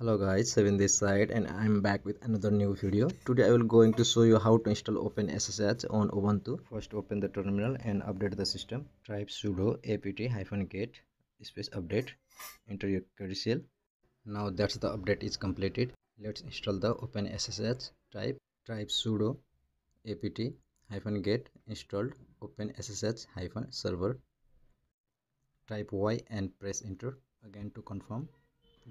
hello guys Seven this side and i'm back with another new video. Today i will going to show you how to install OpenSSH on ubuntu. First open the terminal and update the system. Type sudo apt hyphen get space update. Enter your credential. Now that's the update is completed. Let's install the OpenSSH type. Type sudo apt hyphen get installed OpenSSH hyphen server. Type y and press enter. Again to confirm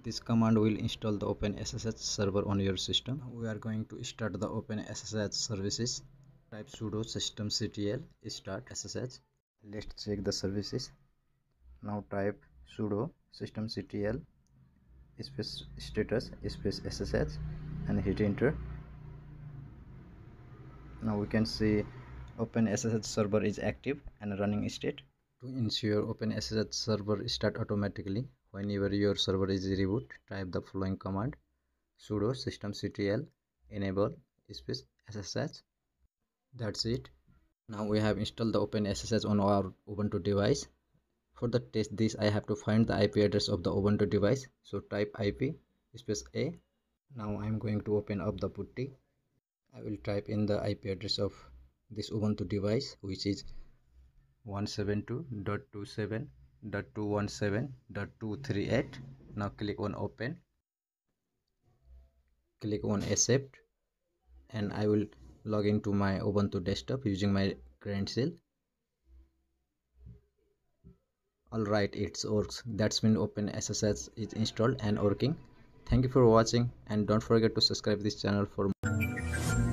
this command will install the OpenSSH server on your system. We are going to start the OpenSSH services. Type sudo systemctl start SSH. Let's check the services. Now type sudo systemctl space status space SSH and hit enter. Now we can see OpenSSH server is active and running state. To ensure OpenSSH server start automatically, whenever your server is reboot type the following command. Sudo systemctl enable space ssh that's it. Now we have installed the open ssh on our ubuntu device. For the test this i have to find the ip address of the ubuntu device. So type ip space a. Now i'm going to open up the putty. I will type in the ip address of this ubuntu device which is 172.27 217.238 now click on open. Click on accept. And I will log into my Ubuntu desktop using my credential alright it works. That's mean open SSH is installed and working. Thank you for watching and don't forget to subscribe this channel for more